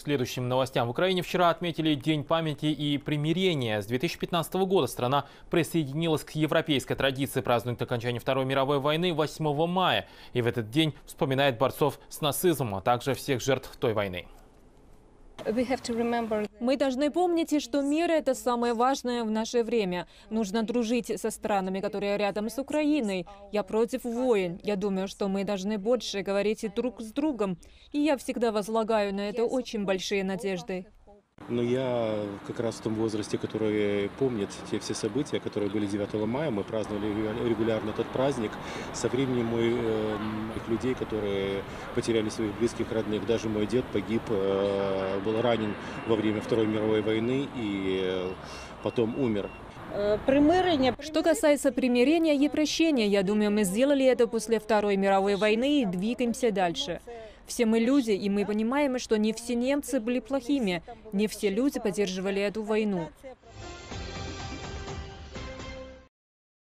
следующим новостям. В Украине вчера отметили День памяти и примирения. С 2015 года страна присоединилась к европейской традиции празднует окончание Второй мировой войны 8 мая. И в этот день вспоминает борцов с нацизмом, а также всех жертв той войны. Мы должны помнить, что мир – это самое важное в наше время. Нужно дружить со странами, которые рядом с Украиной. Я против войн. Я думаю, что мы должны больше говорить друг с другом. И я всегда возлагаю на это очень большие надежды. Но я как раз в том возрасте, который помнит те все события, которые были 9 мая. Мы праздновали регулярно этот праздник. Со временем мы, э, людей, которые потеряли своих близких, родных, даже мой дед погиб, э, был ранен во время Второй мировой войны и э, потом умер. Что касается примирения и прощения, я думаю, мы сделали это после Второй мировой войны и двигаемся дальше. Все мы люди, и мы понимаем, что не все немцы были плохими, не все люди поддерживали эту войну.